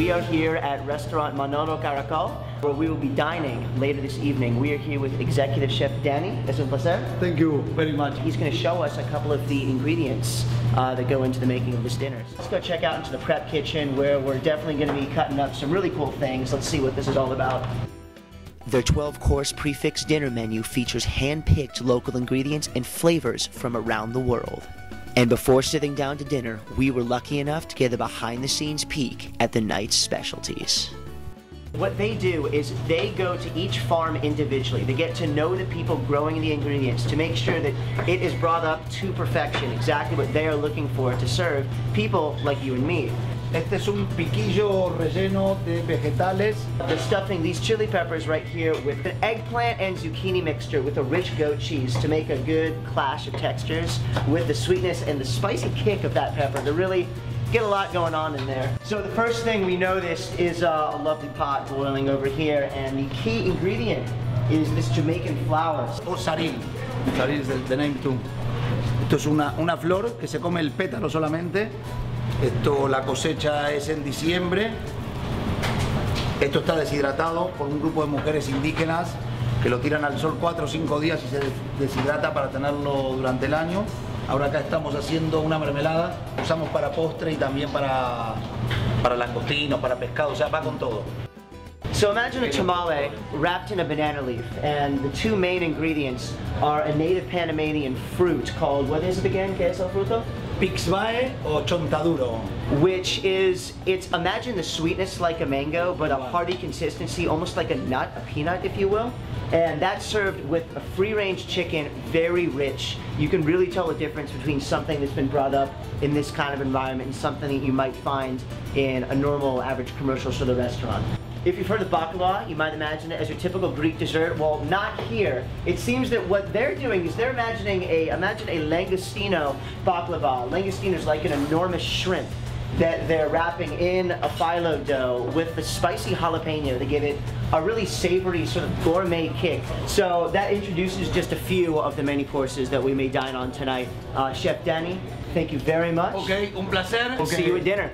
We are here at restaurant Manolo Caracol, where we will be dining later this evening. We are here with executive chef Dany. Es un placer. Thank you very much. He's going to show us a couple of the ingredients uh, that go into the making of this dinner. Let's go check out into the prep kitchen where we're definitely going to be cutting up some really cool things. Let's see what this is all about. Their 12 course prix-fixe dinner menu features hand picked local ingredients and flavors from around the world. And before sitting down to dinner, we were lucky enough to get a behind the scenes peek at the night's specialties. What they do is they go to each farm individually. They get to know the people growing the ingredients to make sure that it is brought up to perfection, exactly what they are looking for to serve people like you and me. Este es un piquillo relleno de vegetales. The stuffing these chili peppers right here with an eggplant and zucchini mixture with a rich goat cheese to make a good clash of textures with the sweetness and the spicy kick of that pepper to really get a lot going on in there. So the first thing we noticed is uh, a lovely pot boiling over here and the key ingredient is this Jamaican flower. O saril. Saril is the, the name too. Esto es una, una flor que se come el pétalo solamente. Esto, la cosecha es en diciembre. Esto está deshidratado por un grupo de mujeres indígenas que lo tiran al sol 4 o 5 días y se deshidrata para tenerlo durante el año. Ahora acá estamos haciendo una mermelada, usamos para postre y también para, para langostinos, para pescado, o sea, va con todo. So imagine a tamale wrapped in a banana leaf, and the two main ingredients are a native Panamanian fruit called, what is it again? ¿Qué es el fruto? Pixbae o chontaduro. Which is, it's, imagine the sweetness like a mango, but a hearty consistency, almost like a nut, a peanut if you will. And that's served with a free-range chicken, very rich. You can really tell the difference between something that's been brought up in this kind of environment and something that you might find in a normal average commercial sort of restaurant. If you've heard of baklava, you might imagine it as your typical Greek dessert. Well, not here. It seems that what they're doing is they're imagining a, imagine a langostino baklava. Langostino is like an enormous shrimp that they're wrapping in a phyllo dough with the spicy jalapeno to give it a really savory sort of gourmet kick. So that introduces just a few of the many courses that we may dine on tonight. Uh, Chef Dany, thank you very much. Ok, un placer. Okay. See you at dinner.